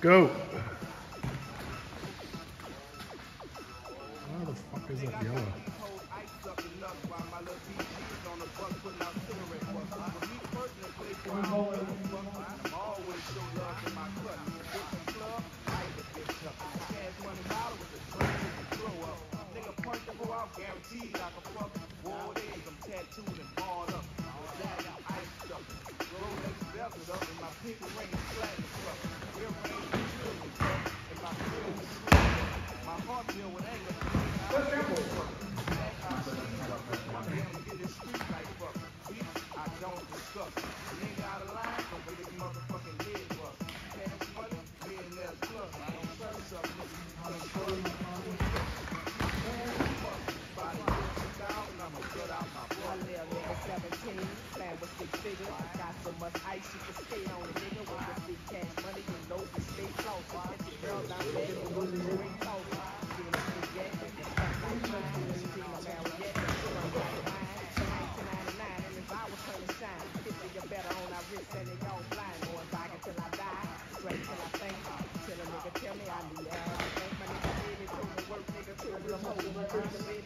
Go. Where the fuck is that yellow? Guaranteed I can fuck war days. I'm tattooed and barred up. Jack out iced up. And my pinky ring flat as fuck. And nigga 17, playing with six figures. Got so much ice you can stay on a nigga. When you see cash money, you know you stay close. Get your girl down there, you lose the ring close. It stuff like mine. Seen a Marriott, she don't got mine. 1999, and if I was turning shine, 50 you better on our wrist than they all blind. Going back until I die, straight till I think. Till a nigga tell me I need everything. My nigga baby told me work, nigga holding. The baby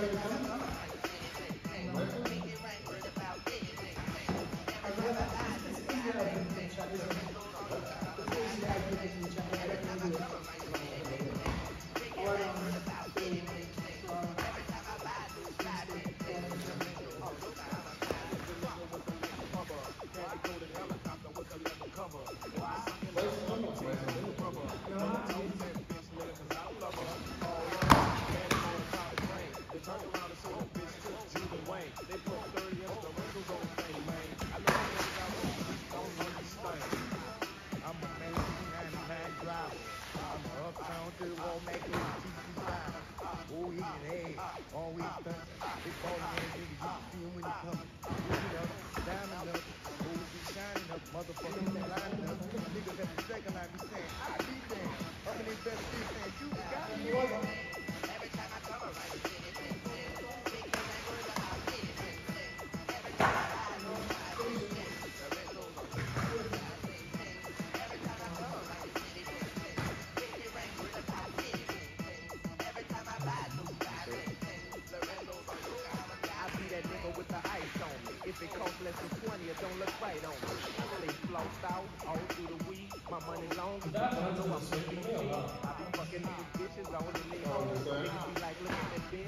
Thank you. Nigga. You see him when you come. Looking up, diamond up. Always be shining up. Motherfuckers be lining up. Niggas at the second line be saying, ah, If it costs less than 20, it don't look right on me. I stay flossed out all through the week. My money long. I know I'm fucking I be fucking these bitches on the lean. Niggas be like, look at that Benz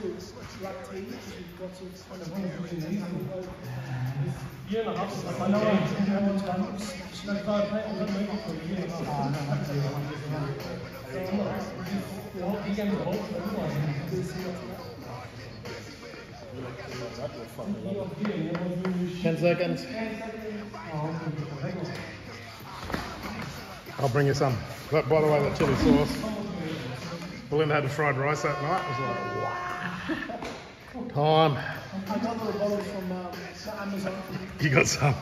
To you've got a. Ten seconds. I'll bring you some. But by the way, that chili sauce. Belinda had the fried rice that night. It was like, wow. Time. I got the bottles from um, Amazon. You got some.